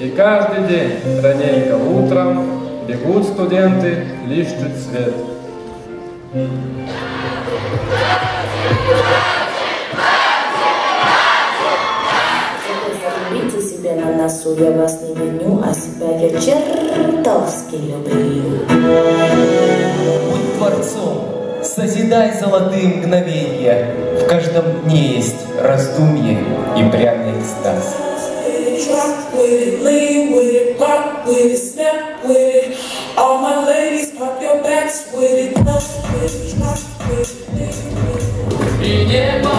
И каждый день, раненько утром, бегут студенты, лищут свет. Заберите себе на носу, я вас не виню, а себя я чертовски люблю. Будь творцом, созидай золотые мгновения. В каждом дне есть раздумье и пряный экстаз. With it, lean with it, rock with it, snap with it. All my ladies, pop your backs with it, love with it, drop with it, lean with it. И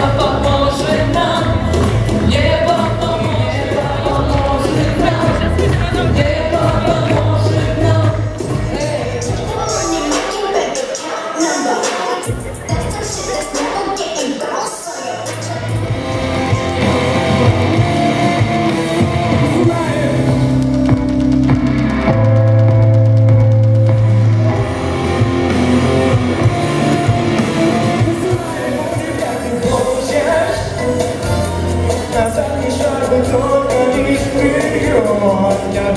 Olsanlar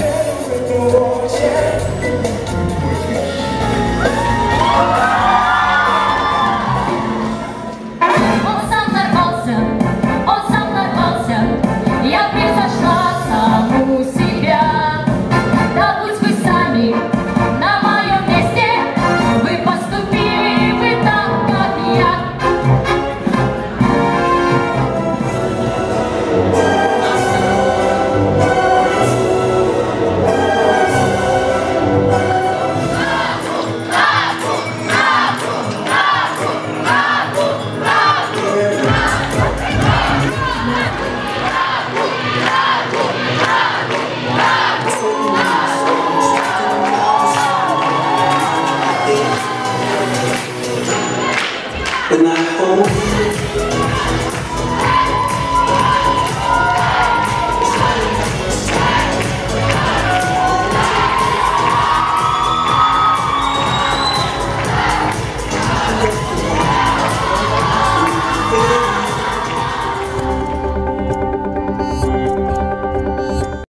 olsun, olsanlar olsun, ya And I hope